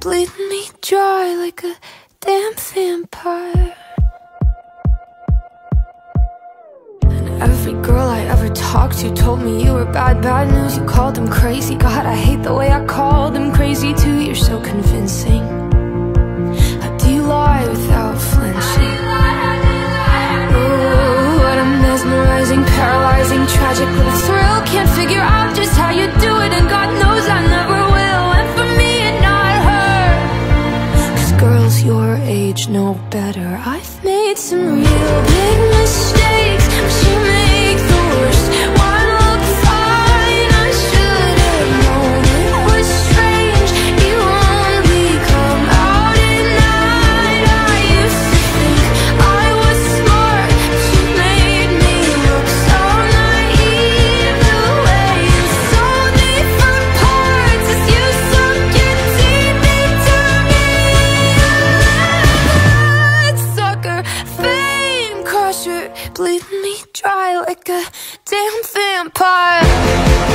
bleeding me dry like a damn vampire. And every girl I ever talked to told me you were bad, bad news. You called them crazy. God, I hate the way I called them crazy better. I've made some real big mistakes, like a damn vampire.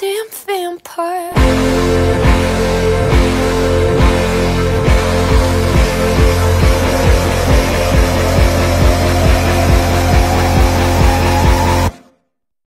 damn vampire.